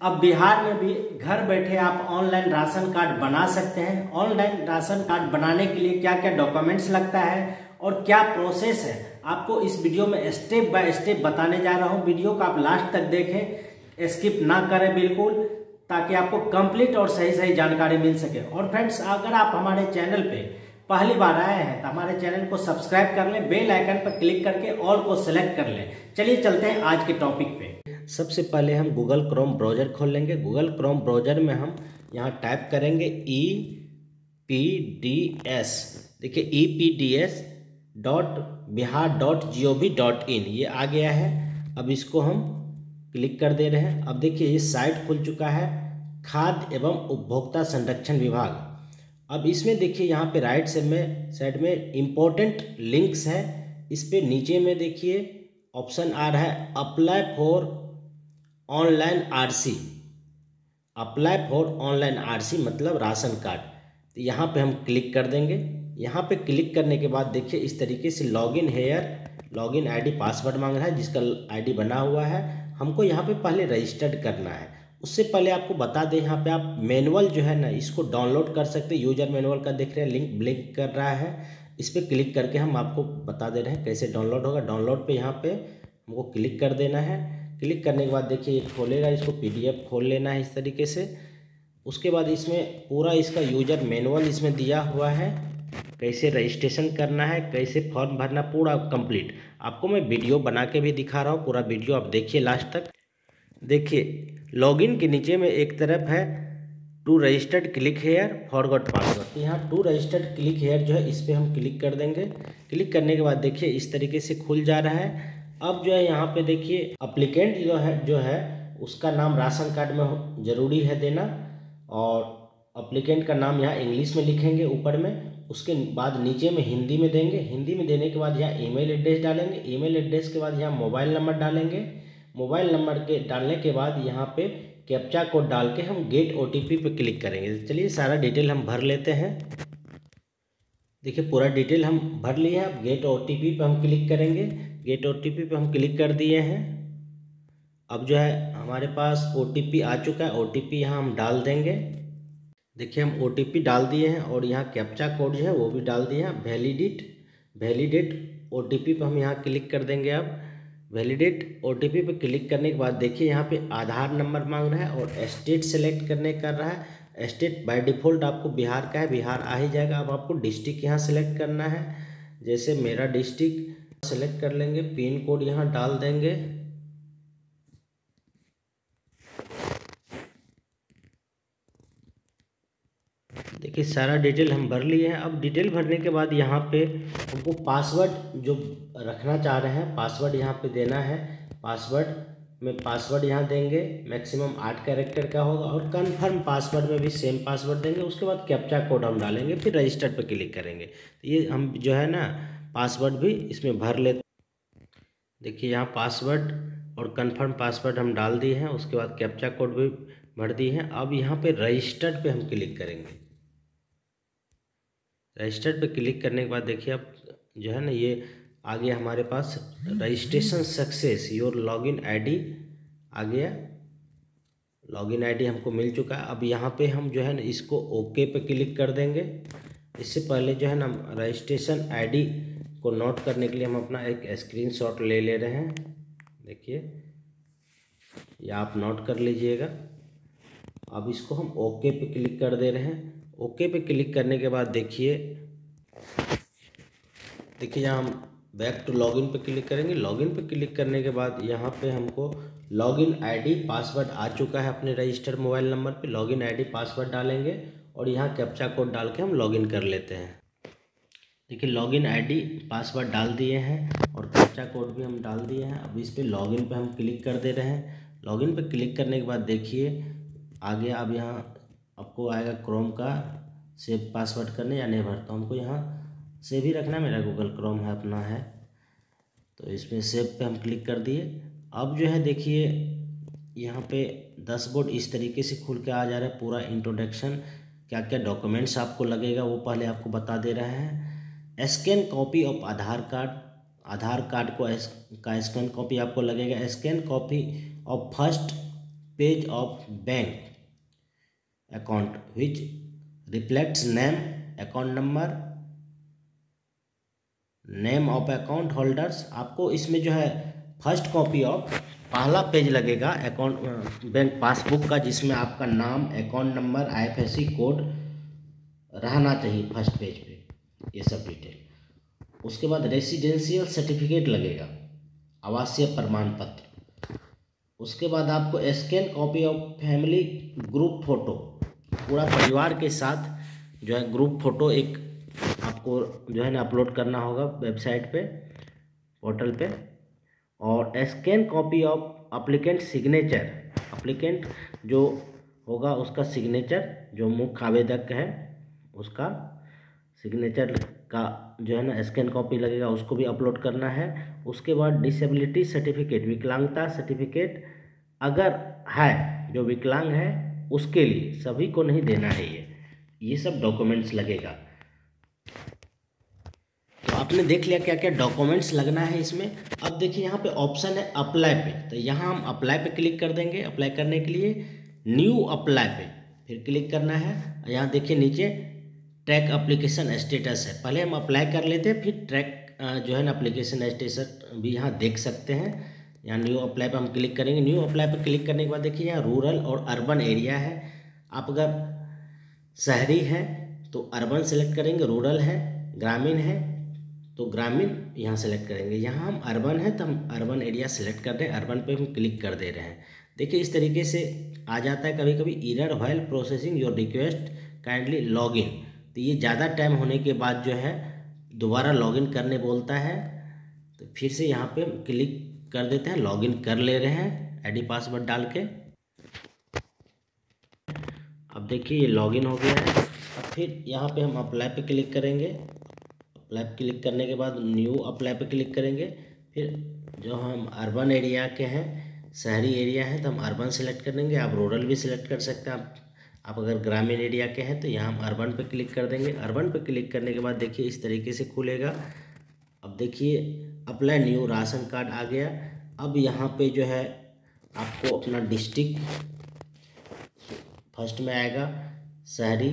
अब बिहार में भी घर बैठे आप ऑनलाइन राशन कार्ड बना सकते हैं। ऑनलाइन राशन कार्ड बनाने के लिए क्या क्या डॉक्यूमेंट्स लगता है और क्या प्रोसेस है? आपको इस वीडियो में स्टेप बाय स्टेप बताने जा रहा हूँ। वीडियो को आप लास्ट तक देखें, स्किप ना करें बिल्कुल, ताकि आपको कंप्लीट और सही सही जानकारी मिल सके। और फ्रेंड्स, अगर आप हमारे चैनल पे पहली बार आए हैं तो हमारे चैनल को सब्सक्राइब कर लें, बेल आइकन पर क्लिक करके ऑल को सिलेक्ट कर लें। चलिए चलते हैं आज के टॉपिक पे। सबसे पहले हम गूगल क्रोम ब्राउज़र खोल लेंगे। गूगल क्रोम ब्राउज़र में हम यहाँ टाइप करेंगे ई पी डी एस देखिए E P D S dot Bihar dot G O V dot in ये आ गया है। अब इसको हम क्लिक कर दे रहे हैं। अब देखिए, ये साइट खुल चुका है। खाद्य एवं उपभोक्ता संरक्षण विभाग। अब इसमें देखिए, यहाँ पे राइट साइड में साइड में इम्पोर्टेंट लिंक्स है। इस पर नीचे में देखिए ऑप्शन आ रहा है apply for online RC. Apply for online RC मतलब राशन कार्ड। तो यहाँ पे हम क्लिक कर देंगे। यहाँ पे क्लिक करने के बाद देखिए इस तरीके से login here, login ID password मांग रहा है जिसका आईडी बना हुआ है। हमको यहाँ पे पहले रजिस्टर्ड करना है। उससे पहले आपको बता दें यहाँ पे आप मैनुअल जो है ना, इसको डाउनलोड कर सकते हैं। यूज़र मैनुअल का देख रहे हैं, लिंक ब्लिंक कर रहा है। इस पर क्लिक करके हम आपको बता दे रहे हैं कैसे डाउनलोड होगा। डाउनलोड पे यहाँ पे हमको क्लिक कर देना है। क्लिक करने के बाद देखिए ये खोलेगा, इसको पीडीएफ खोल लेना है इस तरीके से। उसके बाद इसमें पूरा इसका यूज़र मैनुअल इसमें दिया हुआ है। कैसे रजिस्ट्रेशन करना है, कैसे फॉर्म भरना, पूरा कंप्लीट। आपको मैं वीडियो बना के भी दिखा रहा हूँ, पूरा वीडियो आप देखिए लास्ट तक। देखिए, लॉगिन के नीचे में एक तरफ़ है, to registered click here, forgot password. यहाँ टू रजिस्टर्ड क्लिक हेयर जो है, इस पर हम क्लिक कर देंगे। क्लिक करने के बाद देखिए इस तरीके से खुल जा रहा है। अब जो है यहाँ पे देखिए अप्लीकेंट जो है जो है, उसका नाम राशन कार्ड में ज़रूरी है देना और अप्लीकेंट का नाम यहाँ इंग्लिश में लिखेंगे ऊपर में, उसके बाद नीचे में हिंदी में देंगे, हिंदी में देने के बाद यहाँ ईमेल एड्रेस डालेंगे ईमेल एड्रेस के बाद यहाँ मोबाइल नंबर डालेंगे मोबाइल नंबर के डालने के बाद यहाँ पे कैप्चा कोड डाल के हम गेट ओ टी पे क्लिक करेंगे। चलिए सारा डिटेल हम भर लेते हैं। देखिए पूरा डिटेल हम भर लिए हैं, अब गेट ओ टी पे हम क्लिक करेंगे। गेट ओ टी पे हम क्लिक कर दिए हैं। अब जो है, हमारे पास ओटीपी आ चुका है। ओ टी पी यहाँ हम डाल देंगे। देखिए, हम ओटीपी डाल दिए हैं और यहाँ कैप्चा कोड जो है, वो भी डाल दिए हैं। वैलिडेट वैलिडेट ओटीपी पे हम यहाँ क्लिक कर देंगे अब। वैलिडेट ओ टी पे क्लिक करने के बाद देखिए, यहाँ पे आधार नंबर मांग रहा है और स्टेट सेलेक्ट करने कर रहा है। स्टेट बाय डिफ़ॉल्ट आपको बिहार का है, बिहार आ ही जाएगा। अब आपको डिस्ट्रिक्ट यहाँ सेलेक्ट करना है। जैसे मेरा डिस्ट्रिक्ट सेलेक्ट कर लेंगे पिन कोड यहाँ डाल देंगे। देखिए, सारा डिटेल हम भर लिए हैं। अब डिटेल भरने के बाद यहाँ पे हमको पासवर्ड जो रखना चाह रहे हैं पासवर्ड यहाँ पे देना है। पासवर्ड में पासवर्ड यहाँ देंगे मैक्सिमम आठ कैरेक्टर का होगा और कन्फर्म पासवर्ड में भी सेम पासवर्ड देंगे। उसके बाद कैप्चा कोड हम डालेंगे, फिर रजिस्टर पर क्लिक करेंगे। तो ये हम जो है ना पासवर्ड भी इसमें भर लेते देखिए यहाँ पासवर्ड और कन्फर्म पासवर्ड हम डाल दिए हैं, उसके बाद कैप्चा कोड भी भर दिए हैं। अब यहाँ पे रजिस्टर्ड पे हम क्लिक करेंगे। रजिस्टर्ड पे क्लिक करने के बाद देखिए अब जो है ना, ये आ गया हमारे पास registration success, your login ID आ गया। लॉगिन आईडी हमको मिल चुका है। अब यहाँ पे हम जो है ना, इसको ओके पे क्लिक कर देंगे। इससे पहले जो है ना रजिस्ट्रेशन आईडी को नोट करने के लिए हम अपना एक स्क्रीनशॉट ले ले रहे हैं। देखिए, या आप नोट कर लीजिएगा। अब इसको हम ओके पे क्लिक कर दे रहे हैं। ओके पे क्लिक करने के बाद देखिए देखिए यहाँ हम बैक टू लॉगिन पे क्लिक करेंगे। लॉगिन पे क्लिक करने के बाद यहाँ पे हमको लॉगिन आईडी पासवर्ड आ चुका है अपने रजिस्टर्ड मोबाइल नंबर पे। लॉगिन आईडी पासवर्ड डालेंगे और यहाँ कैप्चा कोड डाल के हम लॉगिन कर लेते हैं। देखिए लॉगिन आईडी पासवर्ड डाल दिए हैं और कैप्चा कोड भी हम डाल दिए हैं। अब इस पर लॉगिन पे हम क्लिक कर दे रहे हैं। लॉगिन पे क्लिक करने के बाद देखिए, आगे अब यहाँ, आपको आएगा क्रोम का सेव पासवर्ड करने, या नहीं भरता, हमको यहाँ सेव ही रखना मेरा गूगल क्रोम है, अपना है। तो इसमें सेव पे हम क्लिक कर दिए। अब जो है, देखिए, यहाँ पे दस बोर्ड इस तरीके से खुल के आ जा रहा है, पूरा इंट्रोडक्शन क्या क्या डॉक्यूमेंट्स आपको लगेगा, वो पहले आपको बता दे रहे है। Scan copy of Aadhaar card Aadhaar card को का स्कैन कॉपी आपको लगेगा। Scan copy of first page of bank account which reflects name account number name of account holders आपको इसमें जो है फ़र्स्ट कॉपी ऑफ़ पहला पेज लगेगा अकाउंट बैंक पासबुक का, जिसमें आपका नाम अकाउंट नंबर आईएफएससी कोड रहना चाहिए फ़र्स्ट पेज पे। ये सब डिटेल उसके बाद रेसिडेंशियल सर्टिफिकेट लगेगा, आवासीय प्रमाण पत्र. उसके बाद आपको scan copy of family group photo पूरा परिवार के साथ जो है ग्रुप फ़ोटो एक आपको जो है ना अपलोड करना होगा वेबसाइट पे पोर्टल पे. और scan copy of applicant signature applicant जो होगा उसका सिग्नेचर जो मुख्य आवेदक है, उसका सिग्नेचर का जो है ना स्कैन कॉपी लगेगा, उसको भी अपलोड करना है। उसके बाद डिसेबिलिटी सर्टिफिकेट विकलांगता सर्टिफिकेट अगर है, जो विकलांग है, उसके लिए सभी को नहीं देना है ये। ये सब डॉक्यूमेंट्स लगेगा। तो आपने देख लिया क्या क्या डॉक्यूमेंट्स लगना है इसमें। अब देखिए यहाँ पे ऑप्शन है अप्लाई पे। तो यहाँ हम अप्लाई पे क्लिक कर देंगे। अप्लाई करने के लिए न्यू अप्लाई पे फिर क्लिक करना है। यहाँ देखिए नीचे ट्रैक अप्लीकेशन स्टेटस है। पहले हम अप्लाई कर लेते हैं फिर ट्रैक जो है ना अप्लीकेशन स्टेटस भी यहाँ देख सकते हैं। यहाँ न्यू अप्लाई पर हम क्लिक करेंगे। न्यू अप्लाई पर क्लिक करने के बाद देखिए, यहाँ रूरल और अर्बन एरिया है। आप अगर शहरी हैं तो अर्बन सेलेक्ट करेंगे रूरल है, ग्रामीण है तो ग्रामीण यहाँ सेलेक्ट करेंगे। यहाँ हम अर्बन है तो हम अर्बन एरिया सेलेक्ट कर रहे हैं अर्बन पे हम क्लिक कर दे रहे हैं। देखिए, इस तरीके से आ जाता है कभी कभी error while processing your request kindly login तो ये ज़्यादा टाइम होने के बाद जो है, दोबारा लॉगिन करने बोलता है तो फिर से यहाँ पे क्लिक कर देते हैं लॉगिन कर ले रहे हैं आईडी पासवर्ड डाल के। अब देखिए, ये लॉगिन हो गया है। अब फिर यहाँ पे हम अप्लाई पे क्लिक करेंगे। अप्लाई पे क्लिक करने के बाद न्यू अप्लाई पे क्लिक करेंगे। फिर जो हम अर्बन एरिया के हैं, शहरी एरिया है तो हम अर्बन सेलेक्ट करेंगे आप रूरल भी सिलेक्ट कर सकते हैं। आप आप अगर ग्रामीण एरिया के हैं तो यहाँ हम अर्बन पे क्लिक कर देंगे। अर्बन पे क्लिक करने के बाद देखिए इस तरीके से खुलेगा। अब देखिए अप्लाई न्यू राशन कार्ड आ गया। अब यहाँ पे जो है आपको अपना डिस्ट्रिक्ट फ़र्स्ट में आएगा, शहरी।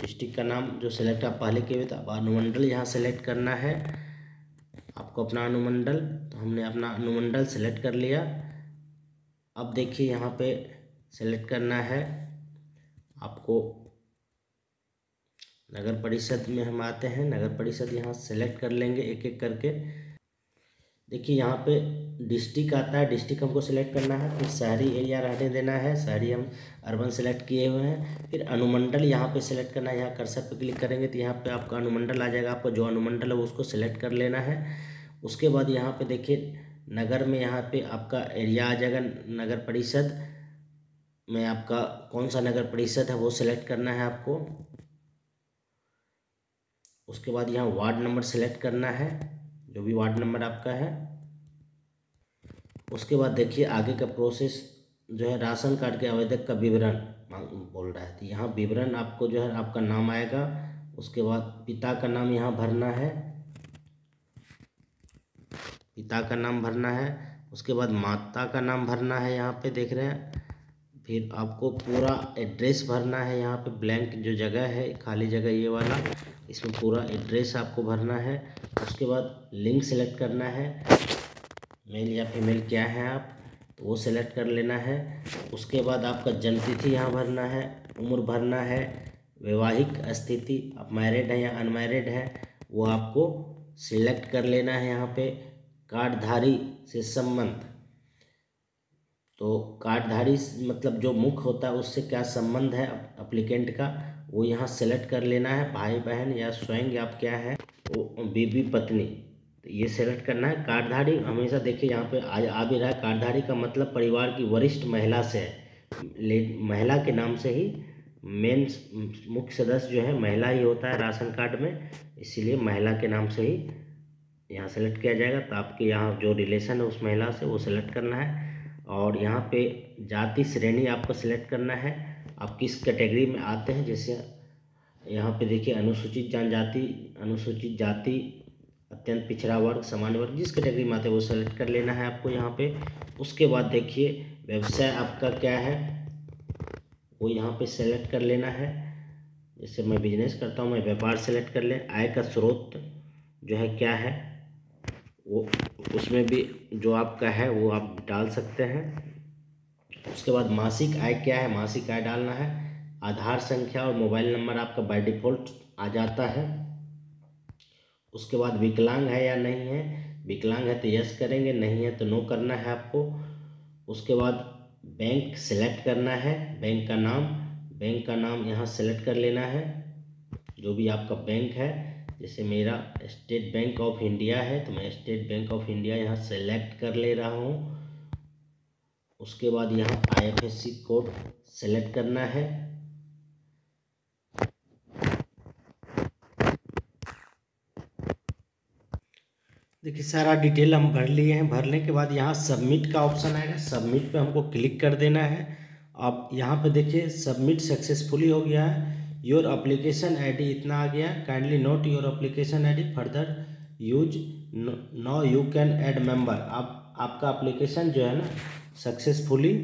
डिस्ट्रिक्ट का नाम जो सिलेक्ट आप पहले किए हुए थे, अब अनुमंडल यहाँ सेलेक्ट करना है। आपको अपना अनुमंडल तो हमने अपना अनुमंडल सेलेक्ट कर लिया। अब देखिए यहाँ पे सेलेक्ट करना है। आपको नगर परिषद में हम आते हैं। नगर परिषद यहाँ सेलेक्ट कर लेंगे एक एक करके। देखिए यहाँ पे डिस्ट्रिक्ट आता है। डिस्ट्रिक्ट हमको सिलेक्ट करना है, फिर शहरी एरिया रहने देना है। शहरी हम अर्बन सेलेक्ट किए हुए हैं। फिर अनुमंडल यहाँ पे सिलेक्ट करना है। यहाँ कर्सर पे क्लिक करेंगे तो यहाँ पे आपका अनुमंडल आ जाएगा। आपको जो अनुमंडल है उसको सिलेक्ट कर लेना है। उसके बाद यहाँ पे देखिए नगर में यहाँ पे आपका एरिया आ जाएगा नगर परिषद। में आपका कौन सा नगर परिषद है वो सिलेक्ट करना है आपको। उसके बाद यहाँ वार्ड नंबर सेलेक्ट करना है, जो भी वार्ड नंबर आपका है। उसके बाद देखिए आगे का प्रोसेस जो है राशन कार्ड के आवेदक का विवरण बोल रहा है। तो यहाँ विवरण आपको जो है आपका नाम आएगा, उसके बाद पिता का नाम यहाँ भरना है। पिता का नाम भरना है, उसके बाद माता का नाम भरना है यहाँ पे देख रहे हैं। फिर आपको पूरा एड्रेस भरना है यहाँ पे, ब्लैंक जो जगह है, खाली जगह ये वाला, इसमें पूरा एड्रेस आपको भरना है। उसके बाद लिंक सेलेक्ट करना है, मेल या फीमेल क्या है आप तो वो सेलेक्ट कर लेना है। उसके बाद आपका जन्मतिथि यहाँ भरना है, उम्र भरना है, वैवाहिक स्थिति, आप मैरिड हैं या अनमैरिड हैं, वो आपको सिलेक्ट कर लेना है यहाँ पे। कार्डधारी से संबंध तो कार्डधारी मतलब जो मुख्य होता है, उससे क्या संबंध है अप्लीकेंट का? वो यहाँ सेलेक्ट कर लेना है, भाई बहन या स्वयं आप क्या है? वो, बीबी पत्नी। तो ये सेलेक्ट करना है। कार्डधारी, हमेशा देखिए यहाँ पे आज आ भी रहा है। कार्डधारी का मतलब परिवार की वरिष्ठ महिला से है। महिला के नाम से ही मेन मुख्य सदस्य जो है, महिला ही होता है राशन कार्ड में। इसीलिए महिला के नाम से ही यहाँ सेलेक्ट किया जाएगा। तो आपके यहाँ जो रिलेशन है उस महिला से वो सेलेक्ट करना है। और यहाँ पे जाति श्रेणी आपको सेलेक्ट करना है। आप किस कैटेगरी में आते हैं? जैसे यहाँ पे देखिए, अनुसूचित जनजाति, अनुसूचित जाति, अत्यंत पिछड़ा वर्ग सामान्य वर्ग, जिस कैटेगरी में आते हैं, वो सेलेक्ट कर लेना है आपको यहाँ पे। उसके बाद देखिए, व्यवसाय आपका क्या है? वो यहाँ पे सेलेक्ट कर लेना है। जैसे मैं बिज़नेस करता हूँ, मैं व्यापार सेलेक्ट कर ले। आय का स्रोत जो है क्या है? वो, उसमें भी जो आपका है, वो आप डाल सकते हैं। उसके बाद मासिक आय क्या है? मासिक आय डालना है। आधार संख्या और मोबाइल नंबर आपका बाय डिफ़ॉल्ट आ जाता है। उसके बाद विकलांग है या नहीं है? विकलांग है तो यस करेंगे, नहीं है तो नो करना है आपको। उसके बाद बैंक सेलेक्ट करना है। बैंक का नाम बैंक का नाम यहाँ सेलेक्ट कर लेना है। जो भी आपका बैंक है जैसे मेरा स्टेट बैंक ऑफ़ इंडिया है तो मैं स्टेट बैंक ऑफ़ इंडिया यहाँ सेलेक्ट कर ले रहा हूँ। उसके बाद यहाँ आईएफएससी कोड सेलेक्ट करना है। देखिए, सारा डिटेल हम भर लिए हैं। भरने के बाद यहाँ सबमिट का ऑप्शन आएगा। सबमिट पे हमको क्लिक कर देना है। आप यहाँ पे देखिए, सबमिट सक्सेसफुली हो गया है। योर अप्लीकेशन आईडी इतना आ गया। Kindly note your application ID further use no you can add member आप, आपका अप्लीकेशन जो है ना सक्सेसफुली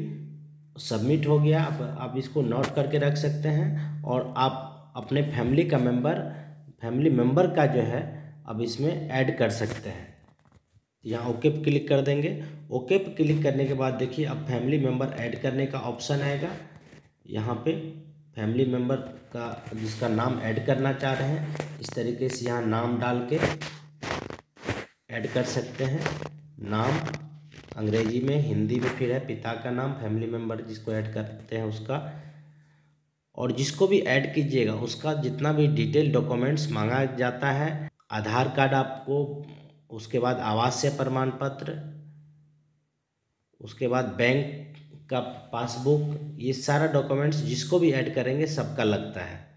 सबमिट हो गया। आप आप इसको नोट करके रख सकते हैं और आप अपने फैमिली का मेंबर फैमिली मेंबर का जो है, अब इसमें ऐड कर सकते हैं। यहाँ ओके पे क्लिक कर देंगे। ओके पे क्लिक करने के बाद देखिए, अब फैमिली मेंबर ऐड करने का ऑप्शन आएगा। यहाँ पे फैमिली मेंबर का, जिसका नाम ऐड करना चाह रहे हैं, इस तरीके से यहाँ नाम डाल के ऐड कर सकते हैं। नाम अंग्रेज़ी में, हिंदी में फिर है, पिता का नाम फैमिली मेंबर जिसको ऐड करते हैं उसका। और जिसको भी ऐड कीजिएगा, उसका जितना भी डिटेल डॉक्यूमेंट्स मांगा जाता है, आधार कार्ड आपको, उसके बाद आवासीय प्रमाण पत्र, उसके बाद बैंक का पासबुक, ये सारा डॉक्यूमेंट्स जिसको भी ऐड करेंगे, सबका लगता है।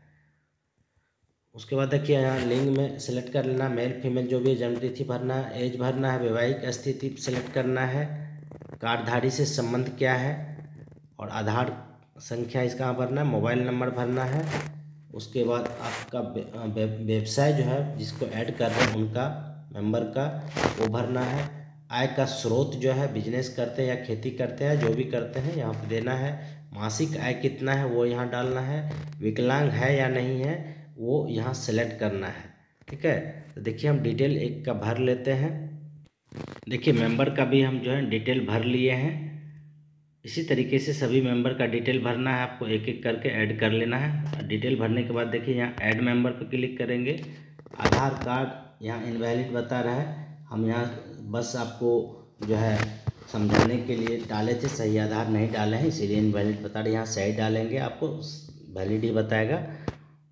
उसके बाद देखिए यहाँ लिंग में सेलेक्ट कर लेना मेल फीमेल जो भी जन्म तिथि भरना है एज भरना है, वैवाहिक स्थिति सेलेक्ट करना है, कार्डधारी से संबंध क्या है, और आधार संख्या इसका भरना है मोबाइल नंबर भरना है, उसके बाद आपका व्यवसाय जो है, जिसको ऐड कर रहे हैं उनका मेंबर का, वो भरना है। आय का स्रोत जो है बिज़नेस करते हैं या खेती करते हैं, जो भी करते हैं, यहाँ पर देना है। मासिक आय कितना है, वो यहाँ डालना है। विकलांग है या नहीं है, वो यहाँ सेलेक्ट करना है। ठीक है? तो देखिए, हम डिटेल एक का भर लेते हैं। देखिए मेंबर का भी हम जो है डिटेल भर लिए हैं। इसी तरीके से सभी मेंबर का डिटेल भरना है, आपको एक एक करके ऐड कर लेना है। डिटेल भरने के बाद देखिए, यहाँ ऐड मेंबर पर क्लिक करेंगे। आधार कार्ड यहाँ इनवैलिड बता रहा है। हम यहाँ बस आपको जो है समझाने के लिए डाले थे, सही आधार नहीं डाले हैं, इसीलिए इनवैलिड बता रहे यहाँ सही डालेंगे, आपको वैलिड ही बताएगा।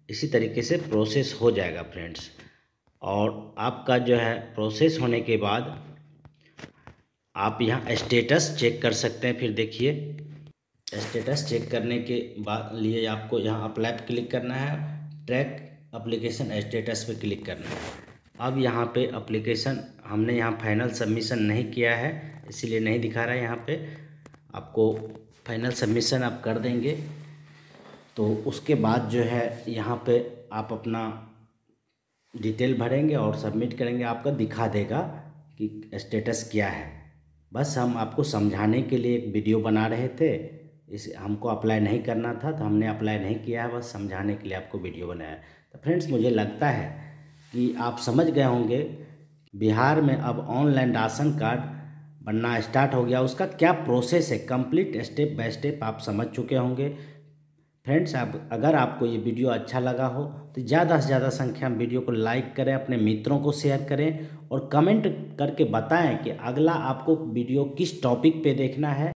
इसी तरीके से प्रोसेस हो जाएगा फ्रेंड्स और आपका जो है प्रोसेस होने के बाद आप यहाँ स्टेटस चेक कर सकते हैं। फिर देखिए स्टेटस चेक करने के बाद लिए आपको यहाँ अप्लाई क्लिक करना है। ट्रैक अप्लीकेशन स्टेटस पे क्लिक करना है। अब यहाँ पे अप्लीकेशन हमने यहाँ फाइनल सबमिशन नहीं किया है, इसीलिए नहीं दिखा रहा है यहाँ पे। आपको फाइनल सबमिशन आप कर देंगे। तो उसके बाद जो है, यहाँ पे आप अपना डिटेल भरेंगे और सबमिट करेंगे, आपका दिखा देगा कि स्टेटस क्या है। बस हम आपको समझाने के लिए एक वीडियो बना रहे थे, इस हमको अप्लाई नहीं करना था तो हमने अप्लाई नहीं किया है, बस समझाने के लिए आपको वीडियो बनाया तो फ्रेंड्स मुझे लगता है कि आप समझ गए होंगे बिहार में अब ऑनलाइन राशन कार्ड बनना स्टार्ट हो गया। उसका क्या प्रोसेस है? कंप्लीट स्टेप बाय स्टेप आप समझ चुके होंगे। फ्रेंड्स आप अगर आपको ये वीडियो अच्छा लगा हो तो ज़्यादा से ज़्यादा संख्या में वीडियो को लाइक करें, अपने मित्रों को शेयर करें और कमेंट करके बताएँ कि अगला आपको वीडियो किस टॉपिक पे देखना है।